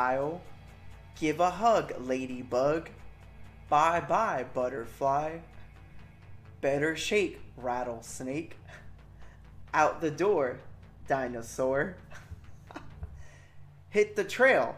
I'll give a hug, ladybug. Bye bye, butterfly. Better shake, rattlesnake. Out the door, dinosaur. Hit the trail,